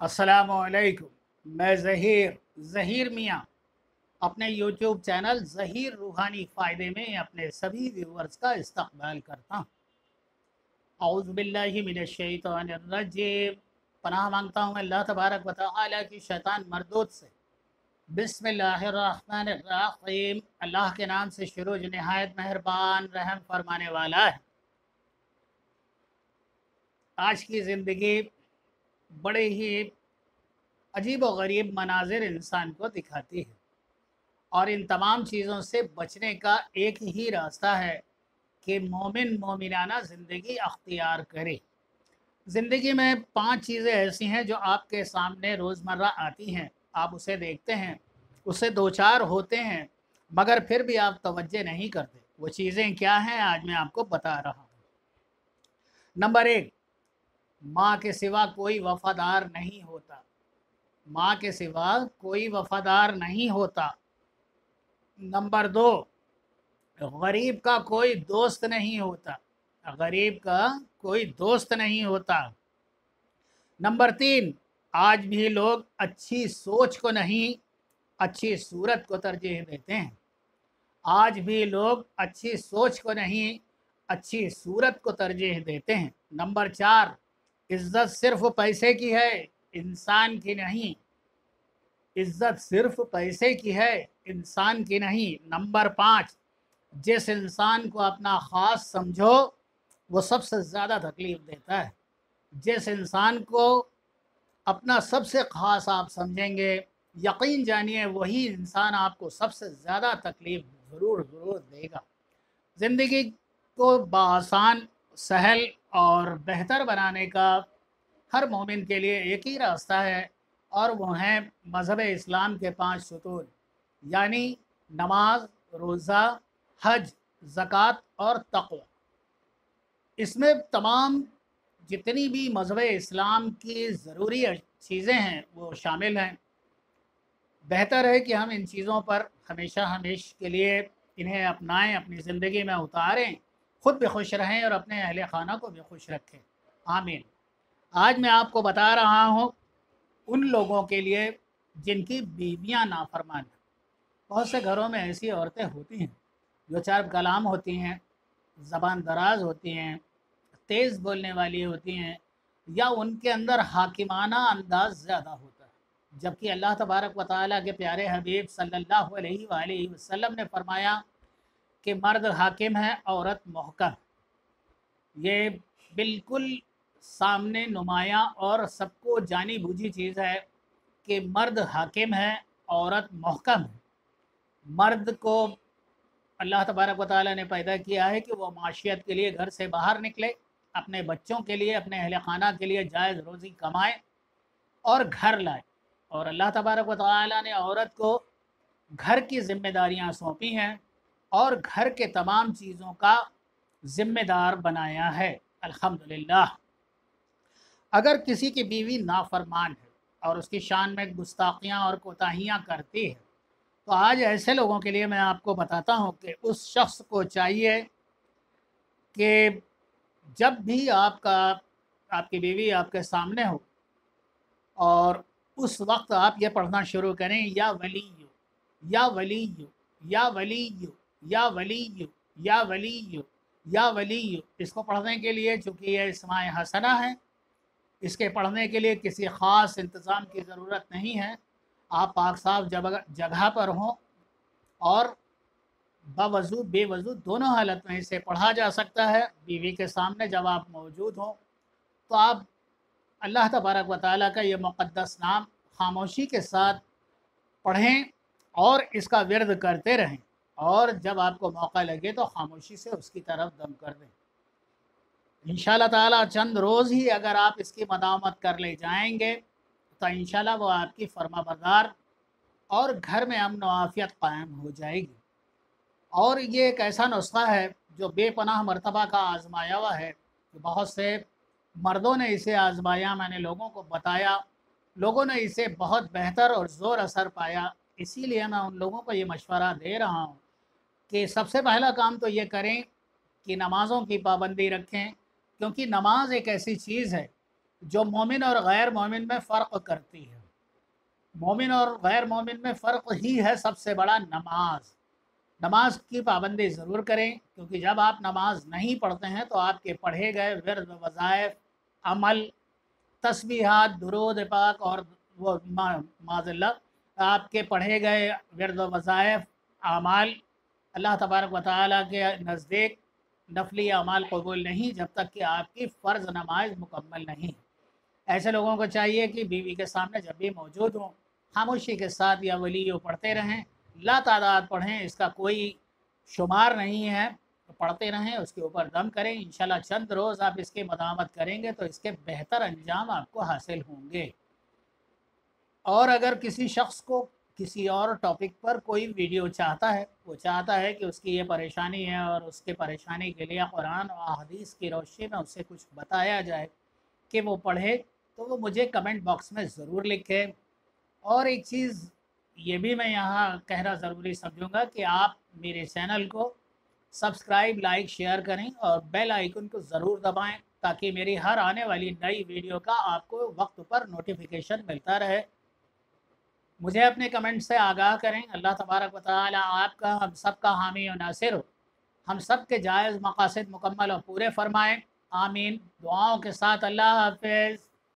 असलकुम मैं ज़हीर ज़हीर मियाँ। अपने यूट्यूब चैनल ज़हीर रूहानी फ़ायदे में अपने सभी व्यूवर्स का इस्तकबाल करता हूँ। आउज़बिल्लिमिनशैतरजीम पनाह माँगता हूँ अल्लाह तबारक व तआला की शैतान मरदूत से। बिस्मिल्लाहिर्रहमानिर्रहीम अल्लाह के नाम से शुरू जो नहायत मेहरबान, रहम फरमाने वाला है। आज की ज़िंदगी बड़े ही अजीब व गरीब मनाजिर इंसान को दिखाती है। और इन तमाम चीज़ों से बचने का एक ही रास्ता है कि मोमिन मोमिनाना ज़िंदगी अख्तियार करे। ज़िंदगी में पाँच चीज़ें ऐसी हैं जो आपके सामने रोज़मर्रा आती हैं। आप उसे देखते हैं उससे दो चार होते हैं, मगर फिर भी आप तवज्जो नहीं करते। वो चीज़ें क्या हैं आज मैं आपको बता रहा हूँ। नंबर एक माँ के सिवा कोई वफादार नहीं होता। माँ के सिवा कोई वफादार नहीं होता। नंबर दो, गरीब का कोई दोस्त नहीं होता। गरीब का कोई दोस्त नहीं होता। नंबर तीन, आज भी लोग अच्छी सोच को नहीं, अच्छी सूरत को तरजीह देते हैं। आज भी लोग अच्छी सोच को नहीं, अच्छी सूरत को तरजीह देते हैं। नंबर चार इज़्ज़त सिर्फ़ पैसे की है, इंसान की नहीं। इज़्ज़त सिर्फ़ पैसे की है, इंसान की नहीं। नंबर पाँच, जिस इंसान को अपना ख़ास समझो, वो सबसे ज़्यादा तकलीफ़ देता है। जिस इंसान को अपना सबसे ख़ास आप समझेंगे, यकीन जानिए, वही इंसान आपको सबसे ज़्यादा तकलीफ़ ज़रूर ज़रूर देगा। ज़िंदगी को बासान सहल और बेहतर बनाने का हर मोमिन के लिए एक ही रास्ता है, और वो हैं मज़हब इस्लाम के पाँच सतून यानी नमाज़, रोज़ा, हज, ज़क़़त और तक़वा। इसमें तमाम जितनी भी मज़हब इस्लाम की ज़रूरी चीज़ें हैं, वो शामिल हैं। बेहतर है कि हम इन चीज़ों पर हमेशा हमेश के लिए इन्हें अपनाएँ, अपनी ज़िंदगी में उतारें ख़ुद भी खुश रहें और अपने अहल खाना को भी खुश रखें। आमीन। आज मैं आपको बता रहा हूँ उन लोगों के लिए जिनकी बीवियाँ नाफरमान हैं। बहुत से घरों में ऐसी औरतें होती हैं, जो चार कलाम होती हैं, ज़बान दराज होती हैं, तेज़ बोलने वाली होती हैं या उनके अंदर हाकिमाना अंदाज ज़्यादा होता है। जबकि अल्लाह तबारक व ताली के प्यारे हबीब सल्लल्लाहु अलैहि वसल्लम ने फरमाया कि मर्द हाकिम है, औरत महकम। ये बिल्कुल सामने नुमाया और सबको जानी बूझी चीज़ है कि मर्द हाकिम है, औरत महकम है। मर्द को अल्लाह तबारक वाली ने पैदा किया है कि वह माशियत के लिए घर से बाहर निकले, अपने बच्चों के लिए, अपने अहल खाना के लिए जायज़ रोज़ी कमाए और घर लाए। और अल्लाह तबारक वाली ने औरत को घर की जिम्मेदारियाँ सौंपी हैं और घर के तमाम चीज़ों का ज़िम्मेदार बनाया है। अल्हम्दुलिल्लाह। अगर किसी की बीवी नाफरमान है और उसकी शान में गुस्ताखियाँ और कोताहियाँ करती है तो आज ऐसे लोगों के लिए मैं आपको बताता हूँ कि उस शख्स को चाहिए कि जब भी आपका, आपकी बीवी आपके सामने हो और उस वक्त आप ये पढ़ना शुरू करें, या वली या वली या वली या वली या वली या वली इसको पढ़ने के लिए, चूँकि यह इसमाय हसना है, इसके पढ़ने के लिए किसी ख़ास इंतज़ाम की ज़रूरत नहीं है। आप पाक साफ़ जगह पर हों और बवज़ू, बेवज़ू दोनों हालत में इसे पढ़ा जा सकता है, बीवी के सामने जब आप मौजूद हों तो आप अल्लाह तबारक व का ये मुक़दस नाम खामोशी के साथ पढ़ें और इसका विरद करते रहें। और जब आपको मौका लगे तो खामोशी से उसकी तरफ़ दम कर दें। इन ताला चंद रोज़ ही अगर आप इसकी मदामत कर ले जाएँगे तो इन वो आपकी फर्मा बरदार और घर में अमन आफ़ियत कायम हो जाएगी। और ये एक ऐसा नुस्खा है जो बेपनाह मरतबा का आजमाया हुआ है कि बहुत से मर्दों ने इसे आजमाया, मैंने लोगों को बताया। लोगों ने इसे बहुत बेहतर और ज़ोर असर पाया, इसीलिए मैं उन लोगों को ये मशवरा दे रहा हूँ कि सबसे पहला काम तो ये करें कि नमाज़ों की पाबंदी रखें, क्योंकि नमाज़ एक ऐसी चीज़ है जो मोमिन और गैर मोमिन में फ़र्क करती है। मोमिन और गैर मोमिन में फ़र्क ही है सबसे बड़ा नमाज़। नमाज़ की पाबंदी ज़रूर करें, क्योंकि जब आप नमाज़ नहीं पढ़ते हैं तो आपके पढ़े गए वर्द, वज़ायफ़, अमल, तस्बीहात, दुरूद पाक और वो माजल्ला, आपके पढ़े गए वर्द, वज़ायफ़ आमाल अल्लाह तबारक व ताली के नज़दीक नफली अमाल कबूल नहीं, जब तक कि आपकी फ़र्ज़ नमाज़ मुकम्मल नहीं। ऐसे लोगों को चाहिए कि बीवी के सामने जब भी मौजूद हों, खामोशी के साथ या वली पढ़ते रहें ला तादाद पढ़ें, इसका कोई शुमार नहीं है तो पढ़ते रहें, उसके ऊपर दम करें इन चंद रोज़ आप इसकी मदामत करेंगे तो इसके बेहतर अंजाम आपको हासिल होंगे। और अगर किसी शख्स को किसी और टॉपिक पर कोई वीडियो चाहता है, वो चाहता है कि उसकी ये परेशानी है और उसके परेशानी के लिए कुरान और हदीस की रोशनी में उससे कुछ बताया जाए कि वो पढ़े तो वो मुझे कमेंट बॉक्स में ज़रूर लिखे। और एक चीज़, ये भी मैं यहाँ कहना ज़रूरी समझूँगा कि आप मेरे चैनल को सब्सक्राइब लाइक शेयर करें और बेल आइकन को ज़रूर दबाएँ ताकि मेरी हर आने वाली नई वीडियो का आपको वक्त पर नोटिफिकेशन मिलता रहे। मुझे अपने कमेंट से आगाह करें। अल्लाह तबारक वाली आपका, हम सब का हामी और नासिर हो। हम सब के जायज़ मकासद मुकम्मल और पूरे फरमाएँ। आमीन। दुआओं के साथ अल्लाह हाफिज़।